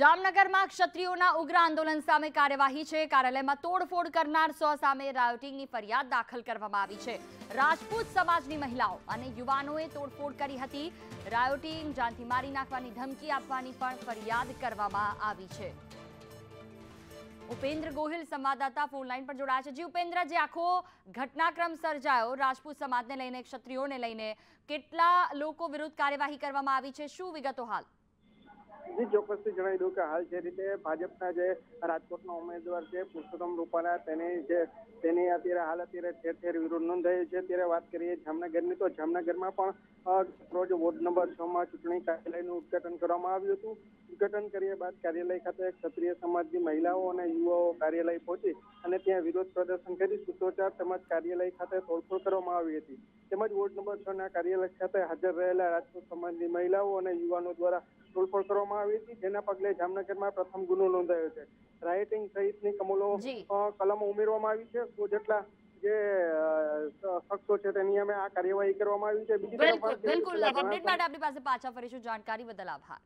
જામનગરમાં ક્ષત્રિયોના ઉગ્ર આંદોલન સામે કાર્યવાહી છે. કાર્યાલયમાં તોડફોડ કરનાર સો સામે રાયોટિંગની ફરિયાદ દાખલ કરવામાં આવી છે. રાજપૂત સમાજની મહિલાઓ અને યુવાનોએ તોડફોડ કરી હતી. રાયોટિંગ જાનથી મારી નાખવાની ધમકી આપવાની પણ ફરિયાદ કરવામાં આવી છે. ઉપેન્દ્ર ગોહિલ સંવાદદાતા ફોનલાઈન પર જોડાયા છે. જી ઉપેન્દ્ર, જે આખો ઘટનાક્રમ સર્જાયો, રાજપૂત સમાજને લઈને, ક્ષત્રિયોને લઈને કેટલા લોકો વિરુદ્ધ કાર્યવાહી કરવામાં આવી છે? શું વિગતો હાલ? જી ચોક્કસથી જણાવી દઉં કે હાલ જે રીતે ભાજપના જે રાજકોટના ઉમેદવાર છે, પુરુષોત્તમ રૂપાલા, તેની જે તેની અત્યારે હાલ અત્યારે ઠેર ઠેર વિરોધ નોંધાયો છે. ત્યારે વાત કરીએ જામનગરની, તો જામનગરમાં પણ રોજ વોર્ડ નંબર છ માં ચૂંટણી કાર્યાલયનું ઉદઘાટન કરવામાં આવ્યું હતું. ઉદઘાટન કર્યા બાદ કાર્યાલય ખાતે ક્ષત્રિય સમાજની મહિલાઓ અને યુવાઓ કાર્યાલય પહોંચી અને ત્યાં વિરોધ પ્રદર્શન કરી સૂત્રોચ્ચાર તેમજ કાર્યાલય ખાતે તોડફોડ કરવામાં આવી હતી. તેમજ વોર્ડ નંબર છ ના કાર્યાલય ખાતે હાજર રહેલા રાજકોટ સમાજની મહિલાઓ અને યુવાનો દ્વારા તોડફોડ કરવામાં આવી હતી. જેના પગલે જામનગરમાં પ્રથમ ગુનો નોંધાયો છે. રાઇટિંગ સહિતની કમલો કલમો ઉમેરવામાં આવી છે. સો જેટલા જે શખ્સો છે તેની અમે આ કાર્યવાહી કરવામાં આવી છે. બીજી તરફ બિલકુલ તો અપડેટ માટે આપણી પાસે પાછા ફરીશું. જાણકારી બદલ આભાર.